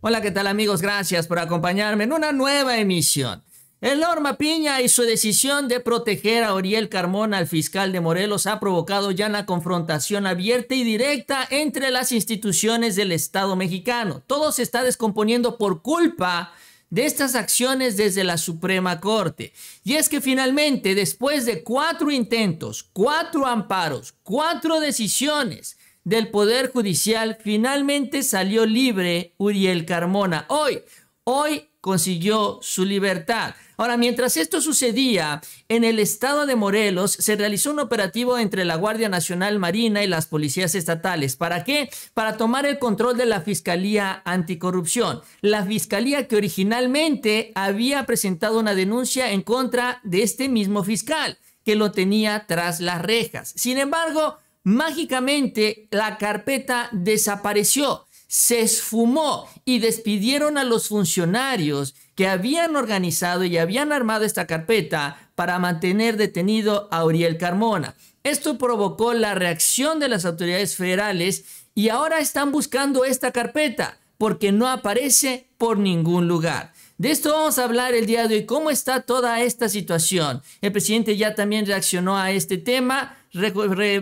Hola, ¿qué tal amigos? Gracias por acompañarme en una nueva emisión. El Norma Piña y su decisión de proteger a Oriel Carmona, al fiscal de Morelos, ha provocado ya una confrontación abierta y directa entre las instituciones del Estado mexicano. Todo se está descomponiendo por culpa de estas acciones desde la Suprema Corte. Y es que finalmente, después de cuatro intentos, cuatro amparos, cuatro decisiones, del Poder Judicial, finalmente salió libre Uriel Carmona. Hoy, hoy consiguió su libertad. Ahora, mientras esto sucedía, en el estado de Morelos se realizó un operativo entre la Guardia Nacional Marina y las policías estatales. ¿Para qué? Para tomar el control de la Fiscalía Anticorrupción. La Fiscalía que originalmente había presentado una denuncia en contra de este mismo fiscal, que lo tenía tras las rejas. Sin embargo, Mágicamente la carpeta desapareció, se esfumó y despidieron a los funcionarios que habían organizado y habían armado esta carpeta para mantener detenido a Uriel Carmona. Esto provocó la reacción de las autoridades federales y ahora están buscando esta carpeta porque no aparece por ningún lugar. De esto vamos a hablar el día de hoy, cómo está toda esta situación. El presidente ya también reaccionó a este tema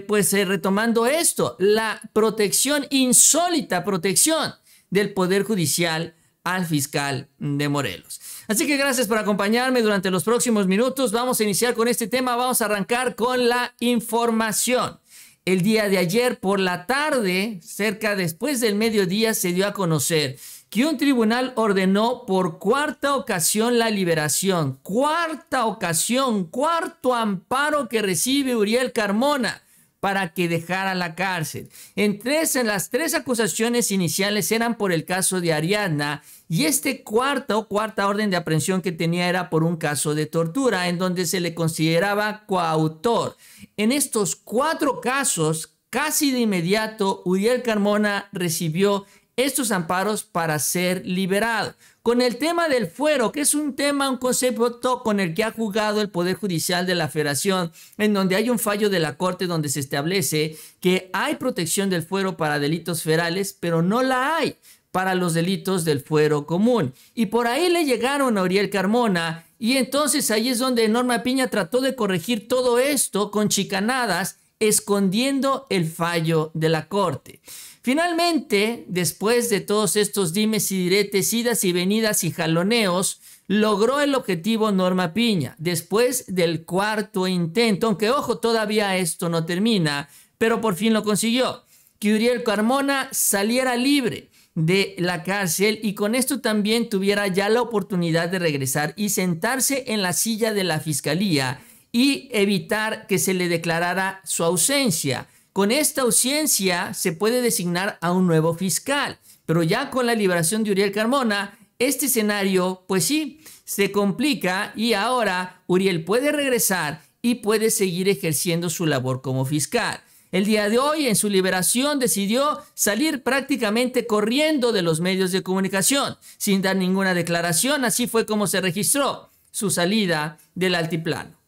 pues eh, retomando esto, la protección, insólita protección del Poder Judicial al fiscal de Morelos. Así que gracias por acompañarme durante los próximos minutos. Vamos a iniciar con este tema, vamos a arrancar con la información. El día de ayer por la tarde, cerca después del mediodía, se dio a conocer que un tribunal ordenó por cuarta ocasión la liberación, cuarta ocasión, cuarto amparo que recibe Uriel Carmona para que dejara la cárcel. En, tres, en las tres acusaciones iniciales eran por el caso de Ariadna y este cuarto o cuarta orden de aprehensión que tenía era por un caso de tortura en donde se le consideraba coautor. En estos cuatro casos, casi de inmediato, Uriel Carmona recibió estos amparos para ser liberado. Con el tema del fuero, que es un tema, un concepto con el que ha jugado el Poder Judicial de la Federación, en donde hay un fallo de la Corte donde se establece que hay protección del fuero para delitos federales, pero no la hay para los delitos del fuero común. Y por ahí le llegaron a Uriel Carmona y entonces ahí es donde Norma Piña trató de corregir todo esto con chicanadas, escondiendo el fallo de la Corte. Finalmente, después de todos estos dimes y diretes, idas y venidas y jaloneos, logró el objetivo Norma Piña, después del cuarto intento, aunque ojo, todavía esto no termina, pero por fin lo consiguió, que Uriel Carmona saliera libre de la cárcel y con esto también tuviera ya la oportunidad de regresar y sentarse en la silla de la fiscalía y evitar que se le declarara su ausencia. Con esta ausencia se puede designar a un nuevo fiscal, pero ya con la liberación de Uriel Carmona, este escenario, pues sí, se complica y ahora Uriel puede regresar y puede seguir ejerciendo su labor como fiscal. El día de hoy, en su liberación, decidió salir prácticamente corriendo de los medios de comunicación, sin dar ninguna declaración. Así fue como se registró su salida del altiplano.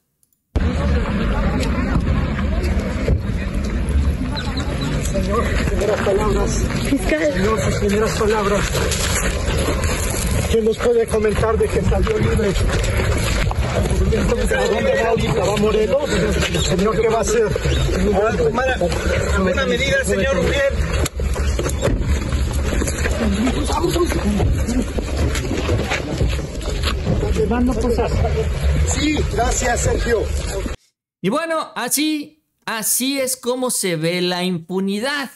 Señor, sus primeras palabras. Fiscal. Señor, sus primeras palabras. ¿Qué nos puede comentar de que salió libre? ¿A dónde va? ¿Va Morelos? Señor, ¿qué va a hacer? ¿Va a tomar alguna medida, señor Uriel? Sí, gracias, Sergio. Y bueno, así Así es como se ve la impunidad.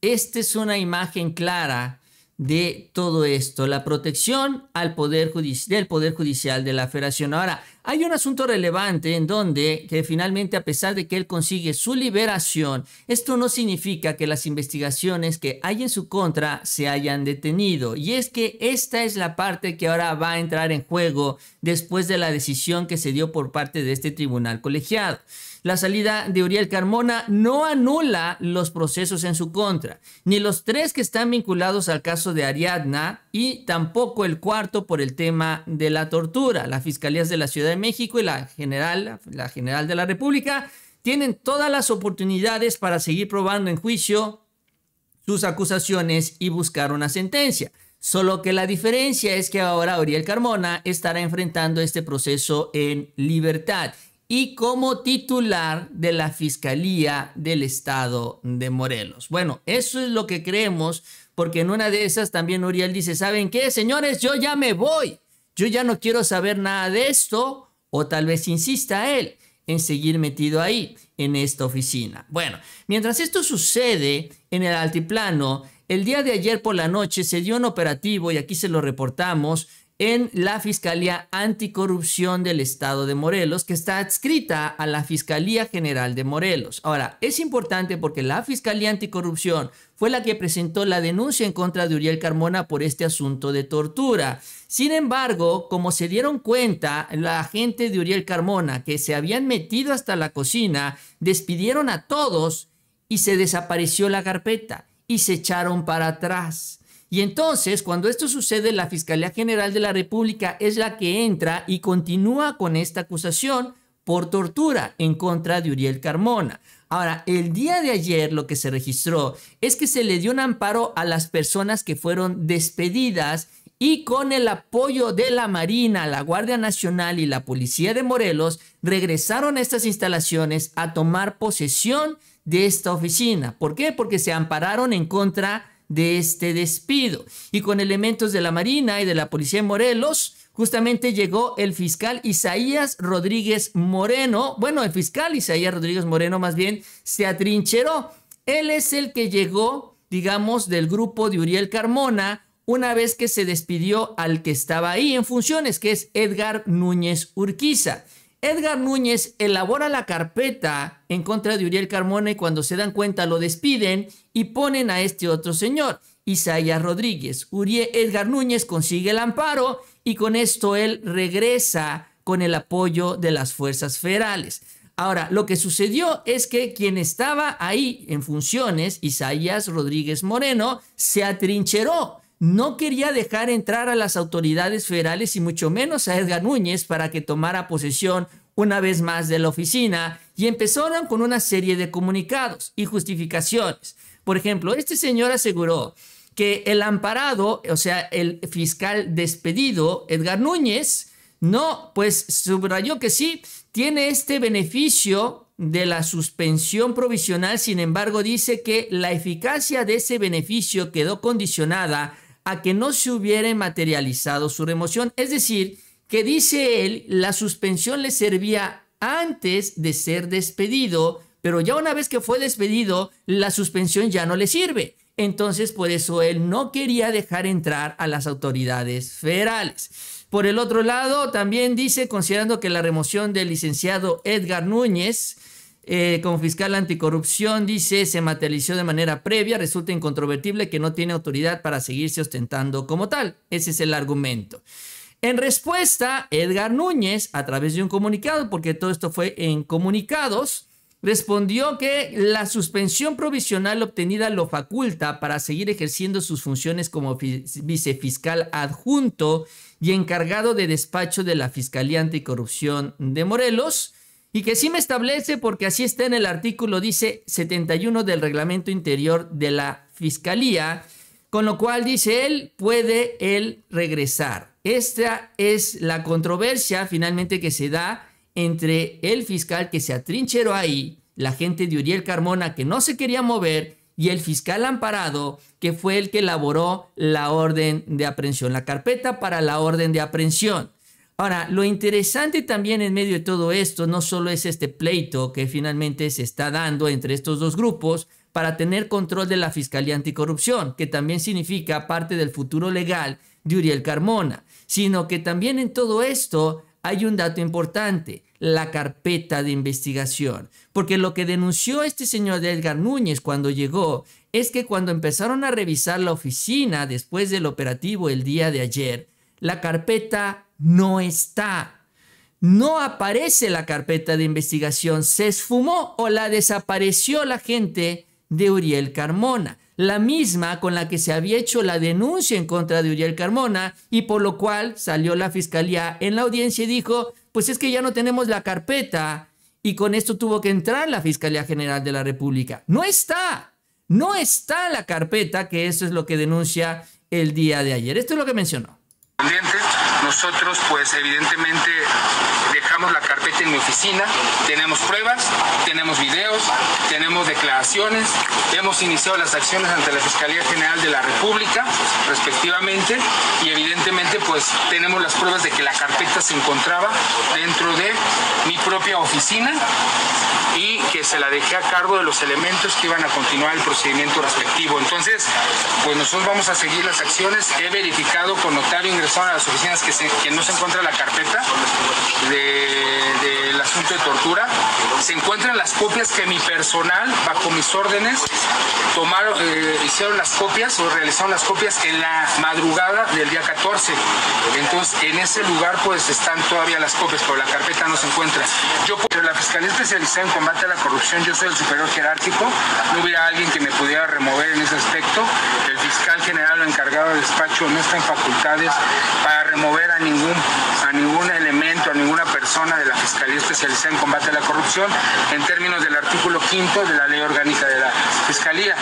Esta es una imagen clara de todo esto, la protección al poder del Poder Judicial de la Federación. Ahora, hay un asunto relevante en donde que finalmente a pesar de que él consigue su liberación, esto no significa que las investigaciones que hay en su contra se hayan detenido. Y es que esta es la parte que ahora va a entrar en juego después de la decisión que se dio por parte de este tribunal colegiado. La salida de Uriel Carmona no anula los procesos en su contra, ni los tres que están vinculados al caso de Ariadna y tampoco el cuarto por el tema de la tortura. Las fiscalías de la Ciudad de México y la general, la general de la República tienen todas las oportunidades para seguir probando en juicio sus acusaciones y buscar una sentencia. Solo que la diferencia es que ahora Uriel Carmona estará enfrentando este proceso en libertad y como titular de la Fiscalía del Estado de Morelos. Bueno, eso es lo que creemos, porque en una de esas también Uriel dice, ¿saben qué, señores? Yo ya me voy, yo ya no quiero saber nada de esto, o tal vez insista él en seguir metido ahí, en esta oficina. Bueno, mientras esto sucede en el altiplano, el día de ayer por la noche se dio un operativo, y aquí se lo reportamos, en la Fiscalía Anticorrupción del Estado de Morelos, que está adscrita a la Fiscalía General de Morelos. Ahora, es importante porque la Fiscalía Anticorrupción fue la que presentó la denuncia en contra de Uriel Carmona por este asunto de tortura. Sin embargo, como se dieron cuenta, la gente de Uriel Carmona que se habían metido hasta la cocina, despidieron a todos y se desapareció la carpeta y se echaron para atrás. Y entonces, cuando esto sucede, la Fiscalía General de la República es la que entra y continúa con esta acusación por tortura en contra de Uriel Carmona. Ahora, el día de ayer lo que se registró es que se le dio un amparo a las personas que fueron despedidas y con el apoyo de la Marina, la Guardia Nacional y la Policía de Morelos regresaron a estas instalaciones a tomar posesión de esta oficina. ¿Por qué? Porque se ampararon en contra de este despido. Y con elementos de la Marina y de la Policía de Morelos, justamente llegó el fiscal Isaías Rodríguez Moreno. Bueno, el fiscal Isaías Rodríguez Moreno más bien se atrincheró. Él es el que llegó, digamos, del grupo de Uriel Carmona una vez que se despidió al que estaba ahí en funciones, que es Edgar Núñez Urquiza. Edgar Núñez elabora la carpeta en contra de Uriel Carmona y cuando se dan cuenta lo despiden y ponen a este otro señor, Isaías Rodríguez. Uriel Edgar Núñez consigue el amparo y con esto él regresa con el apoyo de las fuerzas federales. Ahora, lo que sucedió es que quien estaba ahí en funciones, Isaías Rodríguez Moreno, se atrincheró no quería dejar entrar a las autoridades federales y mucho menos a Edgar Núñez para que tomara posesión una vez más de la oficina y empezaron con una serie de comunicados y justificaciones. Por ejemplo, este señor aseguró que el amparado, o sea, el fiscal despedido, Edgar Núñez, no, pues subrayó que sí, tiene este beneficio de la suspensión provisional, sin embargo dice que la eficacia de ese beneficio quedó condicionada a que no se hubiera materializado su remoción. Es decir, que dice él, la suspensión le servía antes de ser despedido, pero ya una vez que fue despedido, la suspensión ya no le sirve. Entonces, por eso él no quería dejar entrar a las autoridades federales. Por el otro lado, también dice, considerando que la remoción del licenciado Edgar Núñez eh, como fiscal anticorrupción dice, se materializó de manera previa, resulta incontrovertible que no tiene autoridad para seguirse ostentando como tal. Ese es el argumento. En respuesta, Edgar Núñez, a través de un comunicado, porque todo esto fue en comunicados, respondió que la suspensión provisional obtenida lo faculta para seguir ejerciendo sus funciones como vicefiscal adjunto y encargado de despacho de la Fiscalía Anticorrupción de Morelos, y que sí me establece porque así está en el artículo, dice 71 del reglamento interior de la Fiscalía, con lo cual dice él puede él regresar. Esta es la controversia finalmente que se da entre el fiscal que se atrincheró ahí, la gente de Uriel Carmona que no se quería mover y el fiscal amparado que fue el que elaboró la orden de aprehensión, la carpeta para la orden de aprehensión. Ahora, lo interesante también en medio de todo esto no solo es este pleito que finalmente se está dando entre estos dos grupos para tener control de la Fiscalía Anticorrupción, que también significa parte del futuro legal de Uriel Carmona, sino que también en todo esto hay un dato importante, la carpeta de investigación. Porque lo que denunció este señor Edgar Núñez cuando llegó es que cuando empezaron a revisar la oficina después del operativo el día de ayer, la carpeta no está. No aparece la carpeta de investigación, se esfumó o la desapareció la gente de Uriel Carmona, la misma con la que se había hecho la denuncia en contra de Uriel Carmona y por lo cual salió la fiscalía en la audiencia y dijo, pues es que ya no tenemos la carpeta y con esto tuvo que entrar la Fiscalía General de la República. No está, no está la carpeta, que eso es lo que denuncia el día de ayer. Esto es lo que mencionó. Nosotros pues evidentemente la carpeta en mi oficina, tenemos pruebas, tenemos videos, tenemos declaraciones, hemos iniciado las acciones ante la Fiscalía General de la República respectivamente y evidentemente pues tenemos las pruebas de que la carpeta se encontraba dentro de mi propia oficina y que se la dejé a cargo de los elementos que iban a continuar el procedimiento respectivo. Entonces, pues nosotros vamos a seguir las acciones. He verificado con notario ingresado a las oficinas que, no se encuentra la carpeta de tortura. Se encuentran las copias que mi personal, bajo mis órdenes, tomaron, eh, hicieron las copias o realizaron las copias en la madrugada del día 14. Entonces, en ese lugar pues están todavía las copias, pero la carpeta no se encuentra. Yo, la Fiscalía Especializada en Combate a la Corrupción, yo soy el superior jerárquico, no hubiera alguien que me pudiera remover en ese aspecto. El fiscal general encargado del despacho no está en facultades para remover a ningún, a ningún elemento, a ninguna persona de la Fiscalía Especializada en Combate a la Corrupción en términos del artículo quinto de la Ley Orgánica de la Fiscalía.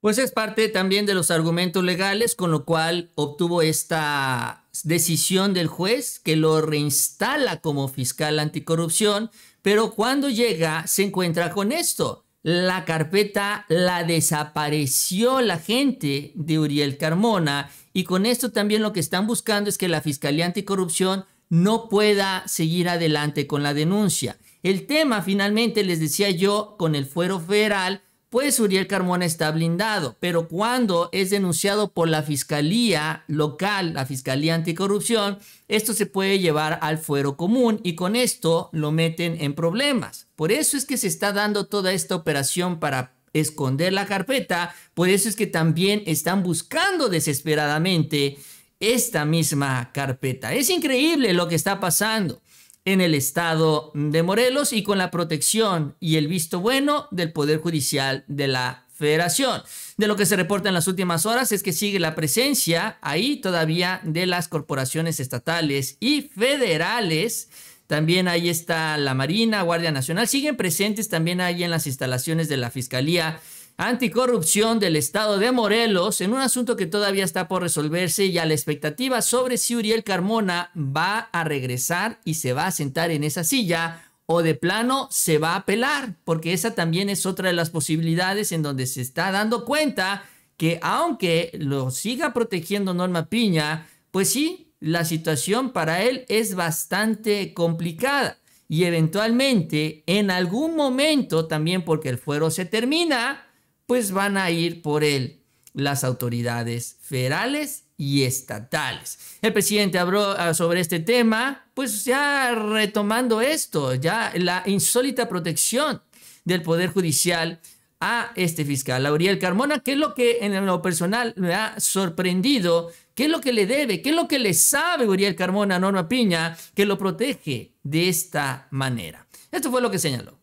Pues es parte también de los argumentos legales, con lo cual obtuvo esta decisión del juez que lo reinstala como fiscal anticorrupción, pero cuando llega se encuentra con esto. La carpeta la desapareció la gente de Uriel Carmona y con esto también lo que están buscando es que la Fiscalía Anticorrupción no pueda seguir adelante con la denuncia. El tema finalmente, les decía yo, con el fuero federal, pues Uriel Carmona está blindado, pero cuando es denunciado por la Fiscalía local, la Fiscalía Anticorrupción, esto se puede llevar al fuero común y con esto lo meten en problemas. Por eso es que se está dando toda esta operación para esconder la carpeta, por eso es que también están buscando desesperadamente esta misma carpeta. Es increíble lo que está pasando en el estado de Morelos y con la protección y el visto bueno del Poder Judicial de la Federación. De lo que se reporta en las últimas horas es que sigue la presencia ahí todavía de las corporaciones estatales y federales también ahí está la Marina, Guardia Nacional, siguen presentes también ahí en las instalaciones de la Fiscalía Anticorrupción del Estado de Morelos en un asunto que todavía está por resolverse y a la expectativa sobre si Uriel Carmona va a regresar y se va a sentar en esa silla o de plano se va a apelar, porque esa también es otra de las posibilidades en donde se está dando cuenta que aunque lo siga protegiendo Norma Piña, pues sí, la situación para él es bastante complicada y eventualmente en algún momento también porque el fuero se termina, pues van a ir por él las autoridades federales y estatales. El presidente habló ah, sobre este tema, pues ya retomando esto, ya la insólita protección del Poder Judicial a este fiscal, Auriel Carmona, que es lo que en lo personal me ha sorprendido ¿Qué es lo que le debe? ¿Qué es lo que le sabe Uriel Carmona a Norma Piña que lo protege de esta manera? Esto fue lo que señaló.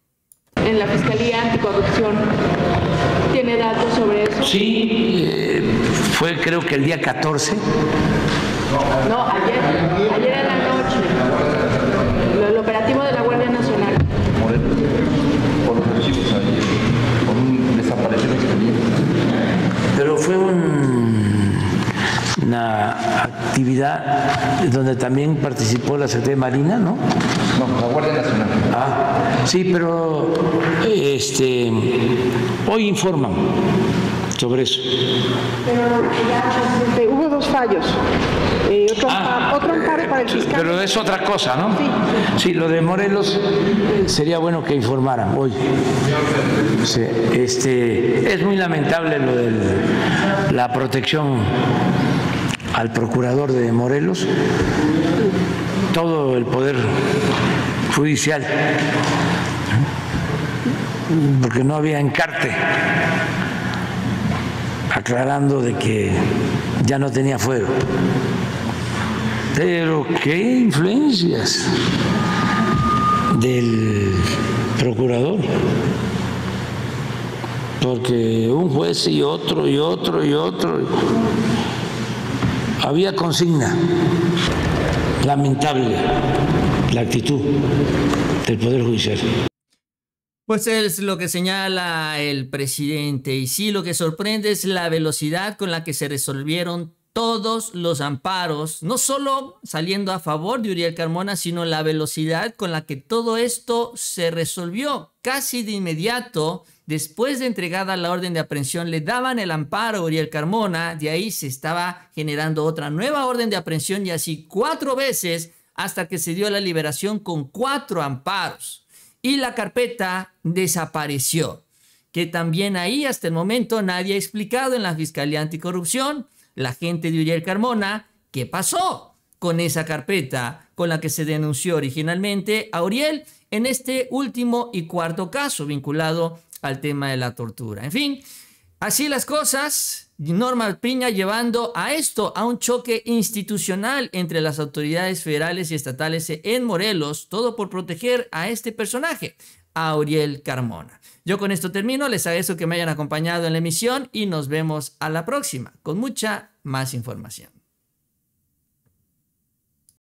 En la Fiscalía Anticorrupción, ¿tiene datos sobre eso? Sí, eh, fue creo que el día 14. No, ayer, en la noche. El operativo de la Guardia Nacional. Por los archivos por un desaparición Pero fue un una actividad donde también participó la Secretaría de Marina, ¿no? No, la Guardia Nacional. Ah, sí, pero este, hoy informan sobre eso. Pero ya este, hubo dos fallos. Eh, otro, ah, otro, amparo para el fiscal. Pero es otra cosa, ¿no? Sí. Sí, lo de Morelos sería bueno que informaran hoy. Sí, este, es muy lamentable lo de la protección al procurador de Morelos, todo el poder judicial, porque no había encarte, aclarando de que ya no tenía fuego. Pero qué influencias del procurador, porque un juez y otro y otro y otro había consigna. Lamentable la actitud del Poder Judicial. Pues es lo que señala el presidente. Y sí, lo que sorprende es la velocidad con la que se resolvieron todos los amparos, no solo saliendo a favor de Uriel Carmona, sino la velocidad con la que todo esto se resolvió. Casi de inmediato, después de entregada la orden de aprehensión, le daban el amparo a Uriel Carmona, de ahí se estaba generando otra nueva orden de aprehensión y así cuatro veces hasta que se dio la liberación con cuatro amparos y la carpeta desapareció. Que también ahí hasta el momento nadie ha explicado en la Fiscalía Anticorrupción, la gente de Uriel Carmona, qué pasó con esa carpeta con la que se denunció originalmente a Uriel en este último y cuarto caso vinculado al tema de la tortura. En fin, así las cosas, Norma Piña llevando a esto, a un choque institucional entre las autoridades federales y estatales en Morelos, todo por proteger a este personaje, Auriel Carmona. Yo con esto termino, les agradezco que me hayan acompañado en la emisión y nos vemos a la próxima con mucha más información.